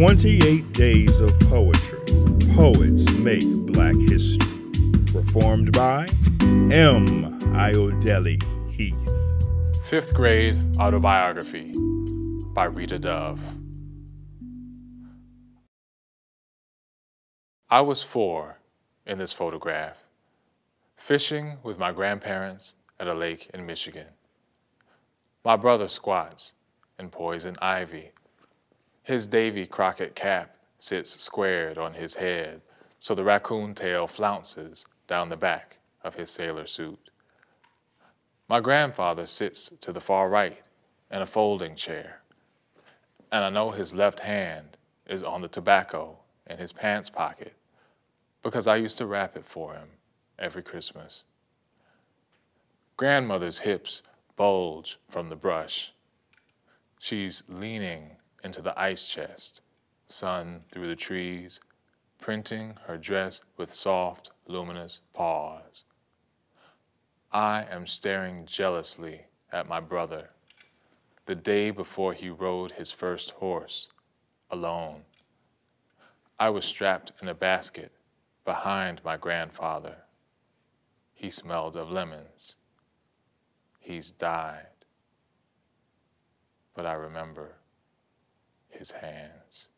28 Days of Poetry. Poets Make Black History. Performed by M. Ayodele Heath. Fifth Grade Autobiography by Rita Dove. I was four in this photograph, fishing with my grandparents at a lake in Michigan. My brother squats in poison ivy. His Davy Crockett cap sits squared on his head, so the raccoon tail flounces down the back of his sailor suit. My grandfather sits to the far right in a folding chair, and I know his left hand is on the tobacco in his pants pocket because I used to wrap it for him every Christmas. Grandmother's hips bulge from the brush. She's leaning into the ice chest, sun through the trees, printing her dress with soft, luminous paws. I am staring jealously at my brother, the day before he rode his first horse, alone. I was strapped in a basket behind my grandfather. He smelled of lemons. He's died. But I remember his hands.